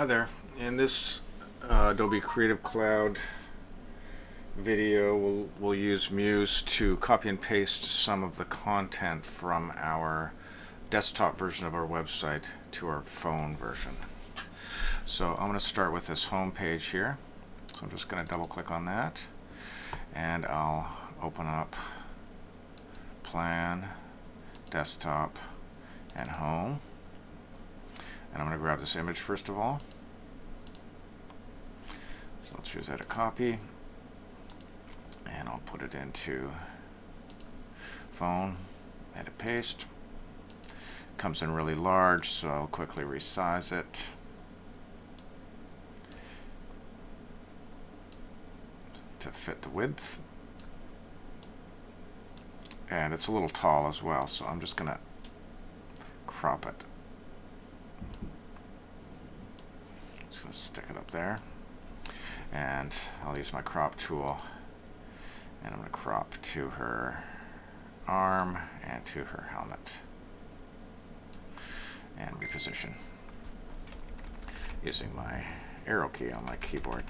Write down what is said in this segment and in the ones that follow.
Hi there. In this uh, Adobe Creative Cloud video, we'll, we'll use Muse to copy and paste some of the content from our desktop version of our website to our phone version. So I'm going to start with this home page here. So I'm just going to double click on that and I'll open up Plan, Desktop, and Home. And I'm going to grab this image first of all. So I'll choose Edit Copy. And I'll put it into Phone, Edit Paste. Comes in really large, so I'll quickly resize it. to fit the width. And it's a little tall as well, so I'm just going to crop it. Just going to stick it up there. And I'll use my crop tool. And I'm going to crop to her arm and to her helmet. And reposition using my arrow key on my keyboard.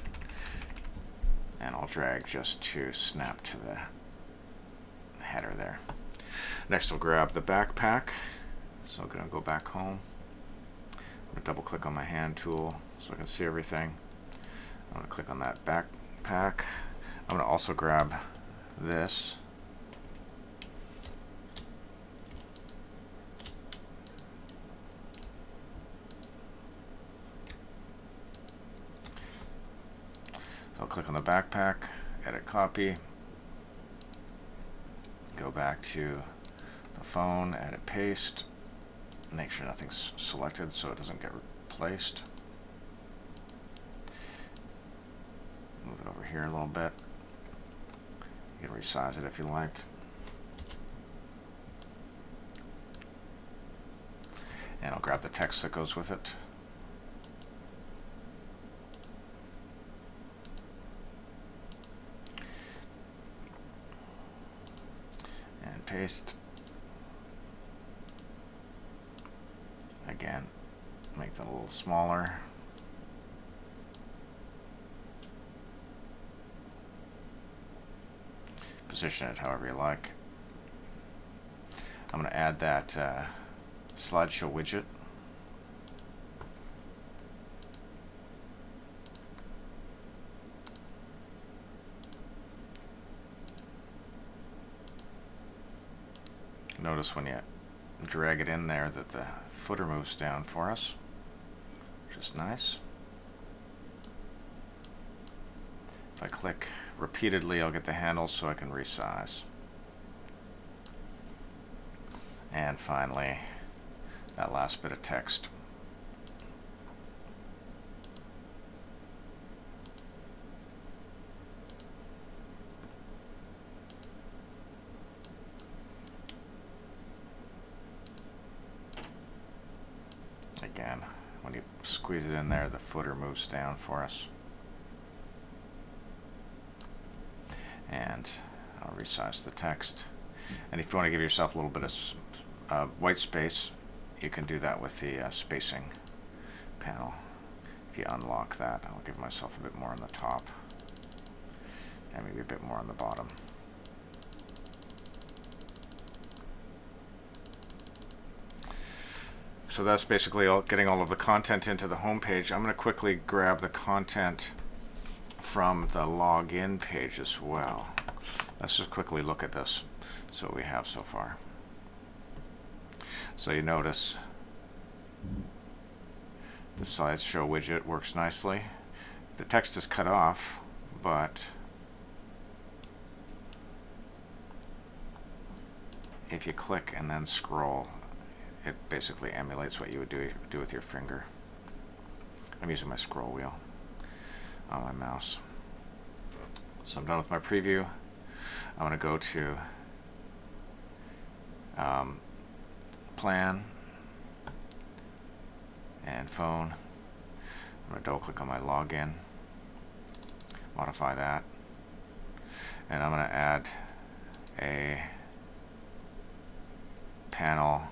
And I'll drag just to snap to the header there. Next I'll grab the backpack. So I'm going to go back home. I'm double click on my hand tool so I can see everything. I'm going to click on that backpack. I'm going to also grab this. So I'll click on the backpack, edit copy, go back to the phone, edit paste, make sure nothing's selected so it doesn't get replaced. Move it over here a little bit. You can resize it if you like. And I'll grab the text that goes with it. And paste. Again, make that a little smaller. Position it however you like. I'm going to add that uh, slideshow widget. Notice when you drag it in there that the footer moves down for us, which is nice. If I click repeatedly, I'll get the handles so I can resize. And finally, that last bit of text. Again, when you squeeze it in there, the footer moves down for us. And I'll resize the text. And if you want to give yourself a little bit of uh, white space, you can do that with the uh, spacing panel. If you unlock that, I'll give myself a bit more on the top and maybe a bit more on the bottom. So that's basically all, getting all of the content into the home page. I'm going to quickly grab the content from the login page as well. Let's just quickly look at this, so we have so far. So you notice the slideshow widget works nicely. The text is cut off, but if you click and then scroll, it basically emulates what you would do, do with your finger. I'm using my scroll wheel on my mouse. So I'm done with my preview. I'm going to go to um, Plan and Phone. I'm going to double click on my login, modify that, and I'm going to add a panel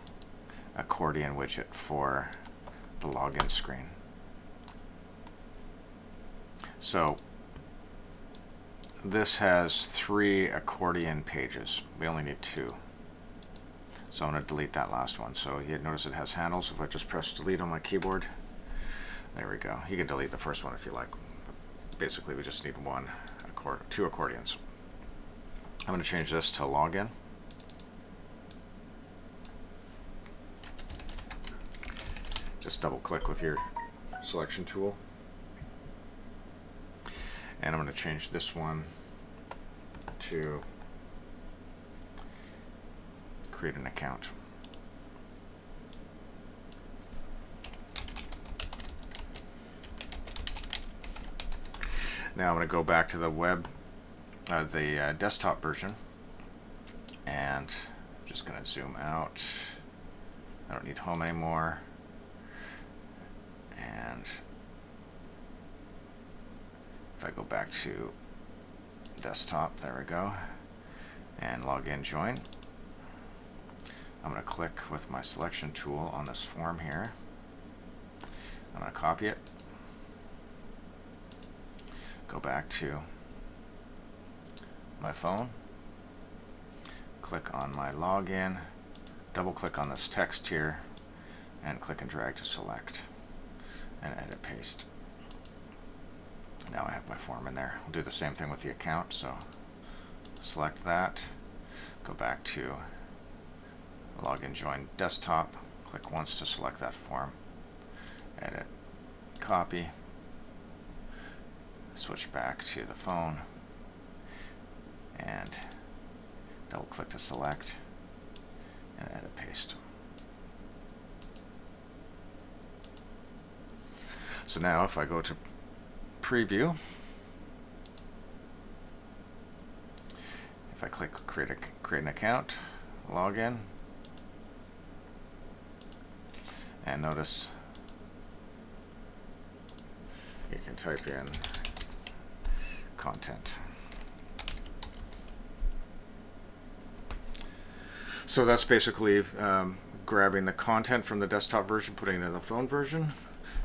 accordion widget for the login screen. So this has three accordion pages. We only need two. So I'm going to delete that last one. So you notice it has handles. If I just press delete on my keyboard, there we go. You can delete the first one if you like. Basically, we just need one, accord two accordions. I'm going to change this to login. Just double click with your selection tool. And I'm going to change this one to create an account. Now I'm going to go back to the web, uh, the uh, desktop version, and I'm just going to zoom out. I don't need home anymore. And if I go back to desktop, there we go, and log in join, I'm going to click with my selection tool on this form here. I'm going to copy it, go back to my phone, click on my login, double click on this text here, and click and drag to select, and edit paste. Now I have my form in there. I'll do the same thing with the account. So select that, go back to login join desktop, click once to select that form, edit, copy, switch back to the phone, and double click to select, and edit paste. So now if I go to preview. If I click create, a, create an account, login, and notice you can type in content. So that's basically um, grabbing the content from the desktop version, putting it in the phone version.